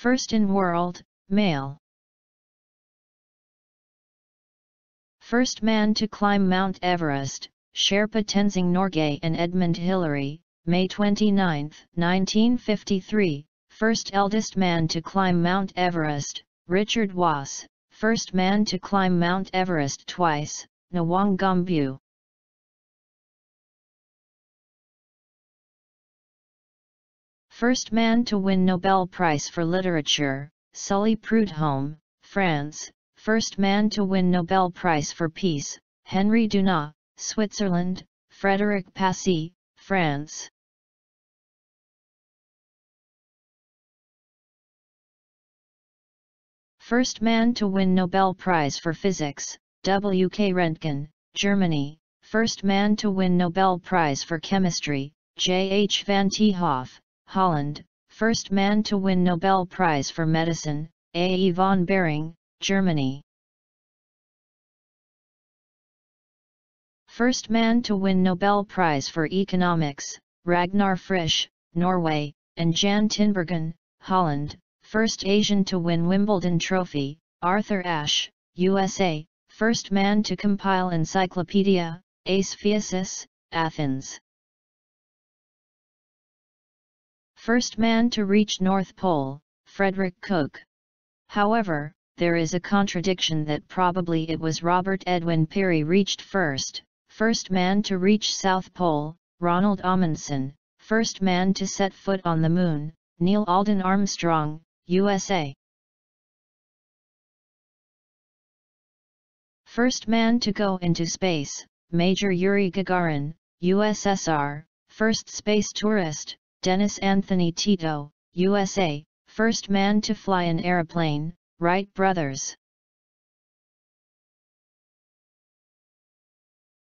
First in world, male. First man to climb Mount Everest, Sherpa Tenzing Norgay and Edmund Hillary, May 29, 1953, first eldest man to climb Mount Everest, Richard Wass, first man to climb Mount Everest twice, Nawang Gombu. First man to win Nobel Prize for Literature, Sully Prudhomme, France, first man to win Nobel Prize for Peace, Henry Dunant, Switzerland, Frederic Passy, France. First man to win Nobel Prize for Physics, W. K. Röntgen, Germany, first man to win Nobel Prize for Chemistry, J. H. van 't Hoff, Holland, first man to win Nobel Prize for Medicine, A. E. von Behring, Germany. First man to win Nobel Prize for Economics, Ragnar Frisch, Norway, and Jan Tinbergen, Holland, first Asian to win Wimbledon Trophy, Arthur Ashe, USA, first man to compile Encyclopedia, Ace Athens. First man to reach North Pole, Frederick Cook. However, there is a contradiction that probably it was Robert Edwin Peary reached first, first man to reach South Pole, Ronald Amundsen, first man to set foot on the moon, Neil Alden Armstrong, USA. First man to go into space, Major Yuri Gagarin, USSR, first space tourist, Dennis Anthony Tito, USA, first man to fly an aeroplane, Wright brothers.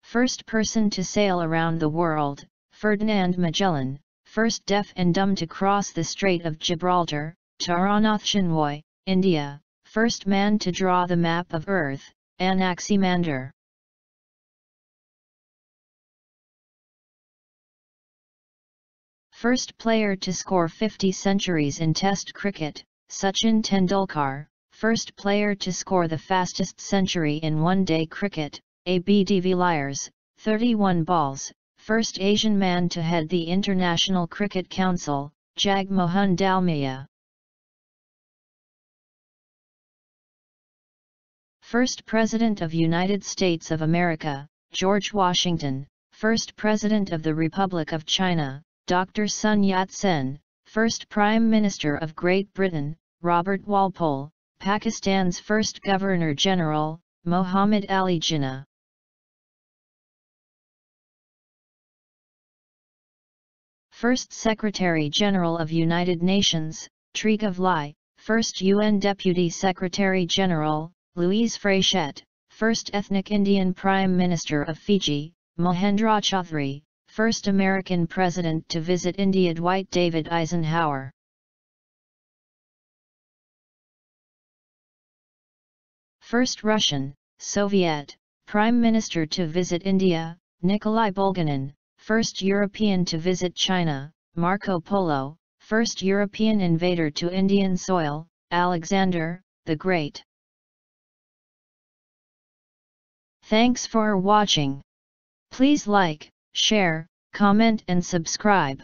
First person to sail around the world, Ferdinand Magellan, first deaf and dumb to cross the Strait of Gibraltar, Taranath Shenoy, India, first man to draw the map of Earth, Anaximander. First player to score 50 centuries in Test cricket, Sachin Tendulkar, first player to score the fastest century in one-day cricket, A.B. de Villiers, 31 balls, first Asian man to head the International Cricket Council, Jagmohan Dalmia. First President of United States of America, George Washington, First President of the Republic of China, Dr. Sun Yat-sen, first Prime Minister of Great Britain, Robert Walpole, Pakistan's first Governor-General, Muhammad Ali Jinnah. First Secretary-General of United Nations, Trygve Lie, First UN Deputy Secretary-General, Louise Frechette, First Ethnic Indian Prime Minister of Fiji, Mahendra Chaudhry, first American president to visit India Dwight David Eisenhower. First Russian, Soviet, Prime Minister to visit India, Nikolai Bulganin, first European to visit China, Marco Polo, first European invader to Indian soil, Alexander, the Great. Thanks for watching. Please like, share, comment and subscribe.